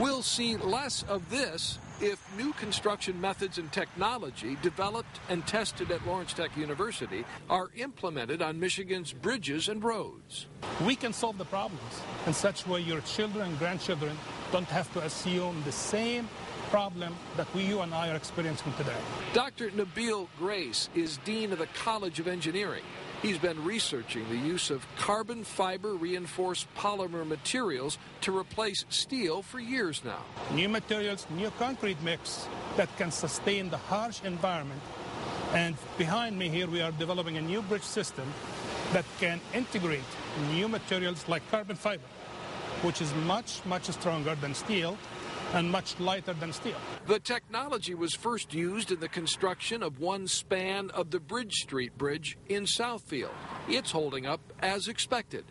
We'll see less of this if new construction methods and technology developed and tested at Lawrence Tech University are implemented on Michigan's bridges and roads. We can solve the problems in such a way your children and grandchildren don't have to assume the same problem that we, you and I are experiencing today. Dr. Nabil Grace is Dean of the College of Engineering. He's been researching the use of carbon fiber reinforced polymer materials to replace steel for years now. New materials, new concrete mix that can sustain the harsh environment. And behind me here, we are developing a new bridge system that can integrate new materials like carbon fiber, which is much, much stronger than steel and much lighter than steel. The technology was first used in the construction of one span of the Bridge Street Bridge in Southfield. It's holding up as expected.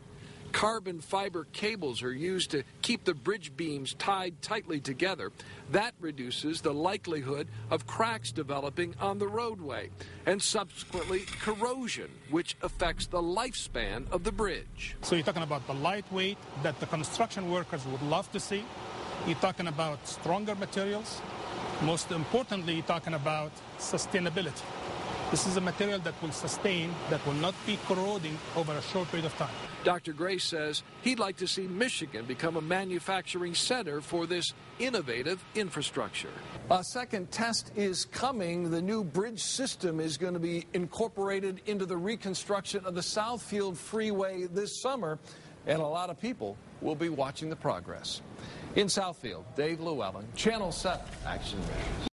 Carbon fiber cables are used to keep the bridge beams tied tightly together. That reduces the likelihood of cracks developing on the roadway and subsequently corrosion, which affects the lifespan of the bridge. So you're talking about the lightweight that the construction workers would love to see. You're talking about stronger materials. Most importantly, you're talking about sustainability. This is a material that will sustain, that will not be corroding over a short period of time. Dr. Grace says he'd like to see Michigan become a manufacturing center for this innovative infrastructure. A second test is coming. The new bridge system is going to be incorporated into the reconstruction of the Southfield Freeway this summer, and a lot of people will be watching the progress. In Southfield, Dave Llewellyn, Channel 7 Action News.